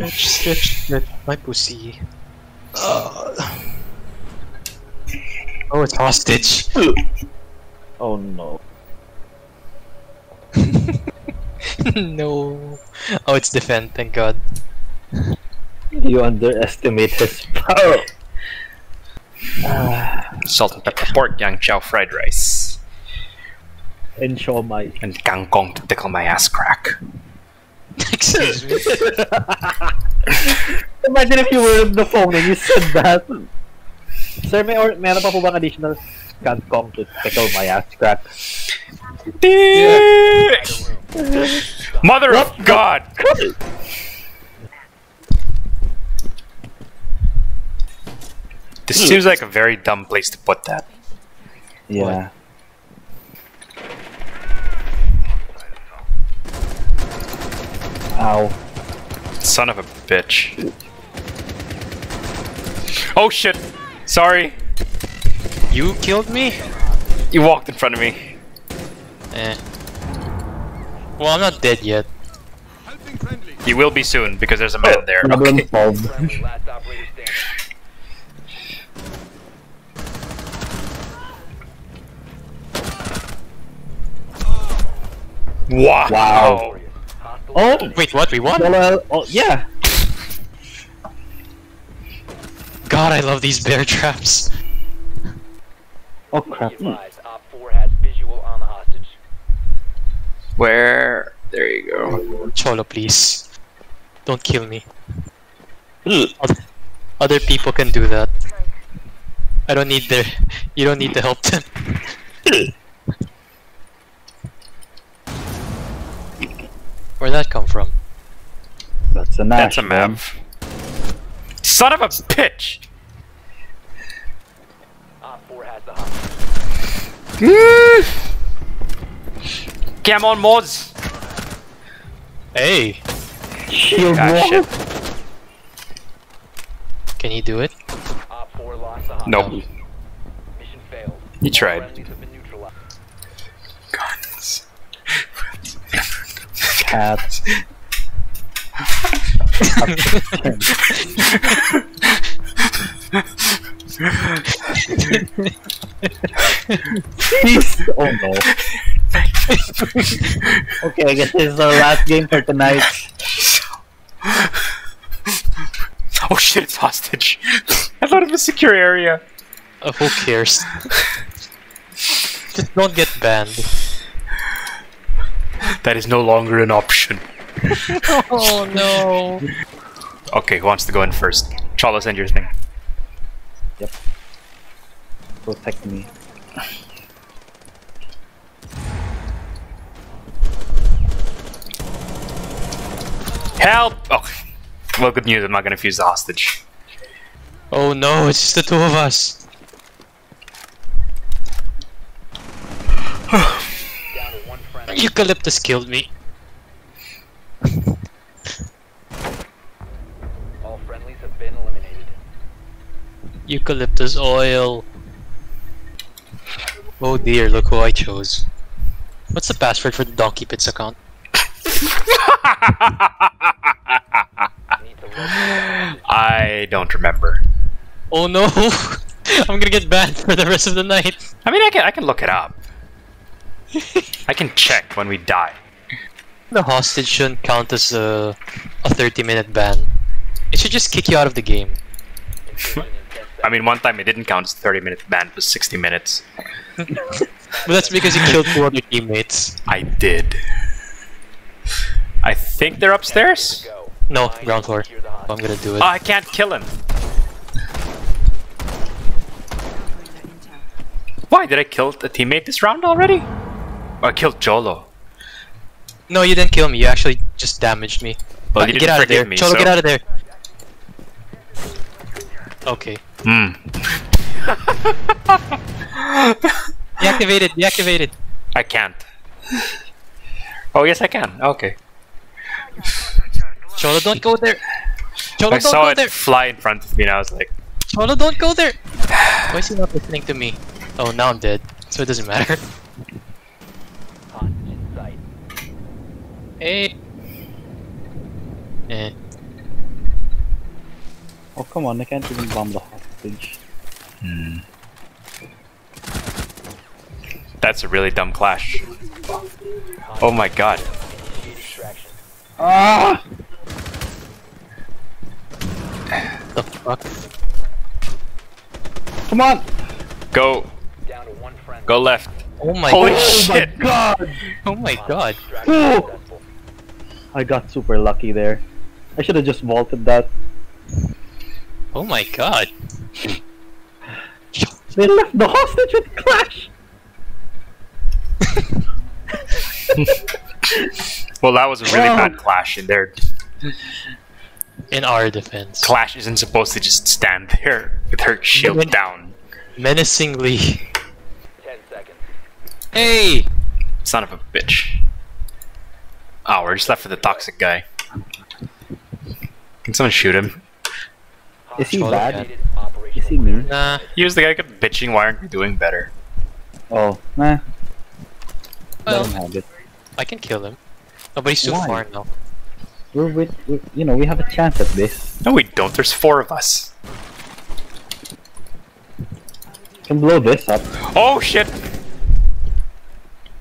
Stretch, stretch, stretch, my pussy. Uh. Oh, it's hostage. Oh no. no. Oh, it's defend, thank god. You underestimate his power. Ah, Salt and pepper pork, yang chow fried rice, and siomai. and kangkong to tickle my ass crack. Excuse me. Imagine if you were on the phone and you said that. Sir, may or meron pa po bang additional kangkong to tickle my ass crack? Mother of God! This hmm. seems like a very dumb place to put that. Yeah. Ow. Son of a bitch. Oh shit! Sorry, You killed me? you walked in front of me. Eh. Well, I'm not dead yet. You will be soon because there's a man there. Problem Okay. solved. Last operator standing. Wow. Wow. Hostile Oh! Wait, what? We won? Well, uh, oh, yeah. God, I love these bear traps. Oh crap. Be advised, Op 4 has visual on the hostage. Where? There you go. Cholo, please. Don't kill me. Other, other people can do that. I don't need their. You don't need to help them. Where'd that come from? That's a That's a man. map. Son of a bitch! Op 4 has the hostage. Come on, mods! Hey, Shield Ah, wall? shit. can you do it? Op 4 lost the hostage. Nope. Mission failed. You tried. friendlies have been neutralized. Guns. Cat. Please. Oh no. okay, I guess this is our last game for tonight. Oh shit, it's hostage. I thought it was a secure area. Uh, who cares? Just don't get banned. That is no longer an option. Oh no! Okay, who wants to go in first? Cholo, send your thing. Yep. Protect me. Help! Oh, well, good news. I'm not gonna Fuze the hostage. Oh no, it's just the two of us. Down to one friendly. Eucalyptus killed me. All friendlies have been eliminated. Eucalyptus oil. Oh dear, look who I chose. What's the password for the Donkey Pits account? Need to locate I don't remember. Oh no! I'm gonna get banned for the rest of the night. I mean, I can I can look it up. I can check when we die. The hostage shouldn't count as a, a 30 minute ban. It should just kick you out of the game. insertion in 10 I mean, one time it didn't count as a 30 minute ban, it was 60 minutes. But that's because you killed two other teammates. I did. I think they're upstairs? No, ground floor. I'm gonna do it. Oh, I can't kill him. Why? Did I kill a teammate this round already? I killed Cholo. No, you didn't kill me. You actually just damaged me. Uh, you get didn't out of there. me, Cholo, so- get out of there. Okay. Hmm. Deactivated. Deactivated. I can't. Oh, yes, I can. Okay. Cholo, don't go there. Cholo, I don't saw go it there. fly in front of me and I was like, Cholo, don't go there. Why is he not listening to me? Oh, now I'm dead. So it doesn't matter. Hostage in sight. Hey. Eh. Oh come on, I can't even bomb the hostage. That's a really dumb clash. Oh my god. Ah! The fuck? Come on! Go, Down to one friendly. go left. Oh my Holy god. shit! Oh my god. Distraction Oh. successful. I got super lucky there. I should have just vaulted that. Oh my god. They left the hostage with Clash! Well, that was a really Oh. bad clash in there. In our defense. Clash isn't supposed to just stand there with her shield When- down. Menacingly. Ten seconds. Hey! Son of a bitch. Oh, we're just left for the toxic guy. Can someone shoot him? Is he Oh, bad? Completed operational Is he mean? Nah. He was the guy who kept bitching, why aren't we doing better? Oh, nah. Let him Well, have it. I can kill him. Oh, but he's too Why? far now. We're with, we you know, we have a chance at this. No, we don't. There's four of us. Can blow this up. Oh shit!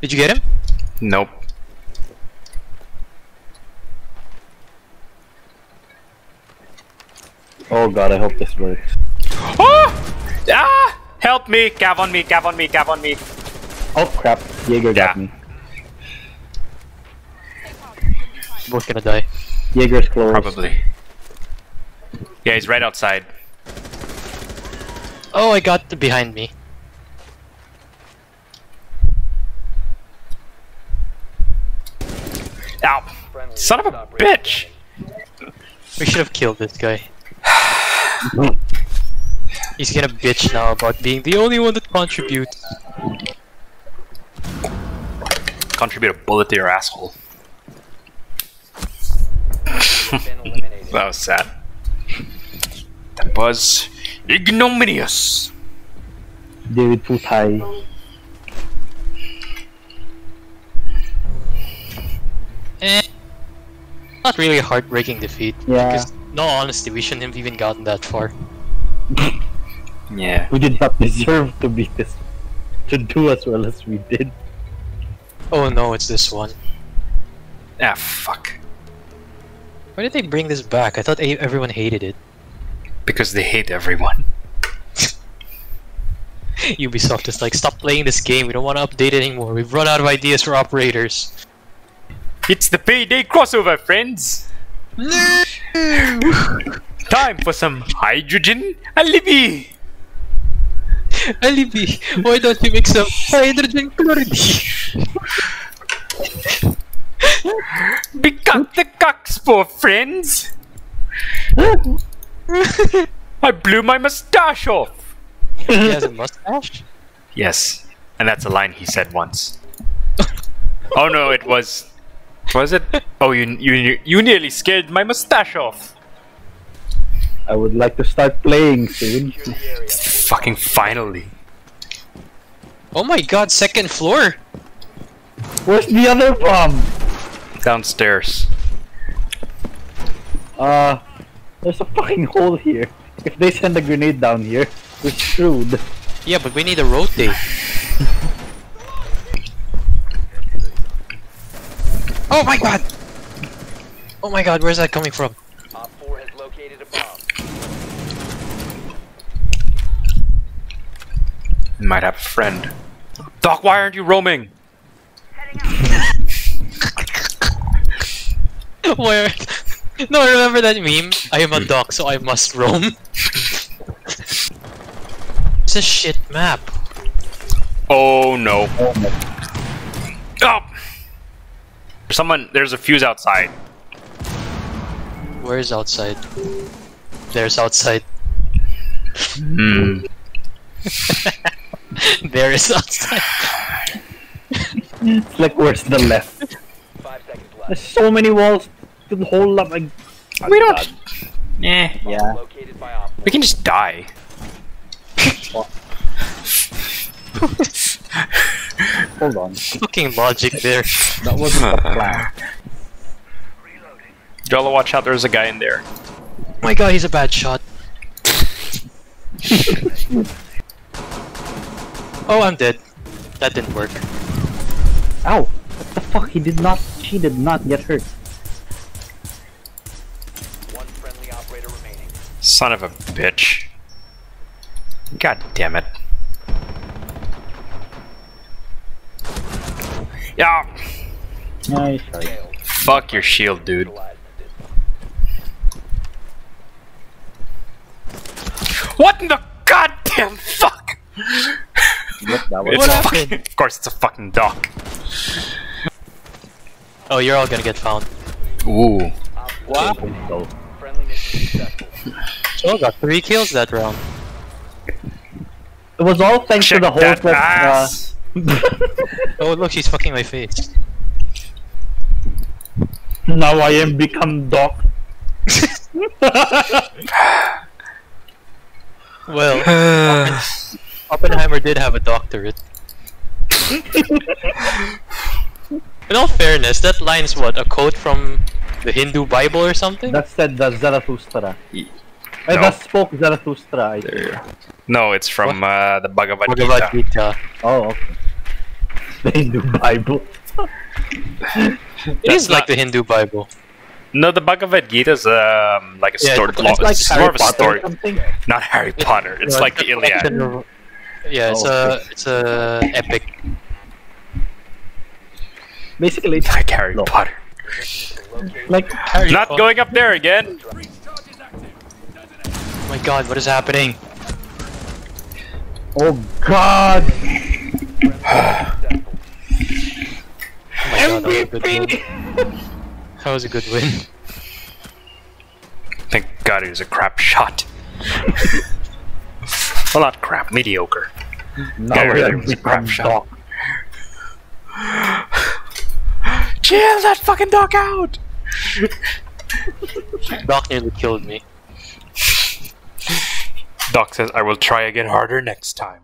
Did you get him? Nope. Oh god, I hope this works. Oh! Ah! Help me! Cav on me! Cav on me! Cav on me! Oh crap, Jaeger got Yeah. me. Both gonna die. Jaeger's close. Probably. Yeah, he's right outside. Oh, I got the behind me. Ow! Son of a bitch! We should have killed this guy. He's gonna bitch now about being the only one that contributes. Contribute a bullet to your asshole. Been. That was sad. That was ignominious. David Putai. Eh. Not really a heartbreaking defeat. Yeah. Because, no honestly, we shouldn't have even gotten that far. Yeah. We did not deserve to be this. To do as well as we did. Oh no, it's this one. Ah, fuck. Why did they bring this back? I thought everyone hated it. Because they hate everyone. Ubisoft is like, stop playing this game. We don't want to update it anymore. We've run out of ideas for operators. It's the payday crossover, friends! Time for some hydrogen alibi! Alibi, why don't you mix up hydrogen chloride? Become the cockspur, friends! I blew my mustache off! he has a mustache? Yes, and that's a line he said once. oh no, it was. Was it? Oh, you you you nearly scared my mustache off. I would like to start playing soon. Secure the area. Fucking finally. Oh my god, second floor! Where's the other bomb? Downstairs. Uh, there's a fucking hole here. If they send a grenade down here, we're screwed. Yeah, but we need a rotate. oh my god! Oh my god, where's that coming from? Op 4 has located a bomb. Might have a friend. Doc, why aren't you roaming? Where? No, remember that meme? I am a dog, so I must roam. it's a shit map. Oh no. There's someone. There's a Fuze outside. Where's outside? There's outside. Hmm. there is outside. It's like, where's the left? Five seconds There's so many walls to hold up. Like, We don't. Yeah. Yeah. Located by Op 4. We can just die. Hold on. Fucking logic there. That wasn't the plan. Y'all watch out. There's a guy in there. Oh my god, he's a bad shot. Oh, I'm dead. That didn't work. Ow! What the fuck? He did not. She did not get hurt. One friendly operator remaining. Son of a bitch. God damn it. Yeah. Nice. Fuck your shield, dude. What in the goddamn fuck? Yep, It's What a happened? fucking, of course, it's a fucking Doc. Oh, you're all gonna get found. Ooh. Op Wow. so. Friendly mission successful. Oh, got three kills that round. It was all thanks Check to the whole that that, uh, ass. Oh, look, she's fucking my face. now I am become dog. Well, Oppenheimer did have a doctorate. In all fairness, that line's what? A quote from the Hindu Bible or something? that said the Zarathustra. Ye- Eh, No. that spoke Zarathustra. I think. No, it's from uh, the Bhagavad Bhagavad Gita. Gita. Oh, okay. The Hindu Bible. it is like the Hindu Bible. No, the Bhagavad Gita is um, like a Yeah, story. it's It's like it's Harry more of a Potter story, not Harry Potter. It's Yeah, like the Iliad. Yeah, it's Oh, a it's a epic. Basically, it's Like Harry No. Potter. like Harry Not Potter. going up there again. Oh my god, what is happening? oh god. God, that was a good win. That was a good win. Thank God it was a crap shot. well, not crap, mediocre. Now Yeah, really, it was a crap mm-hmm. shot. Doc. Chill that fucking dog out. Doc nearly killed me. Doc says, "I will try again harder next time."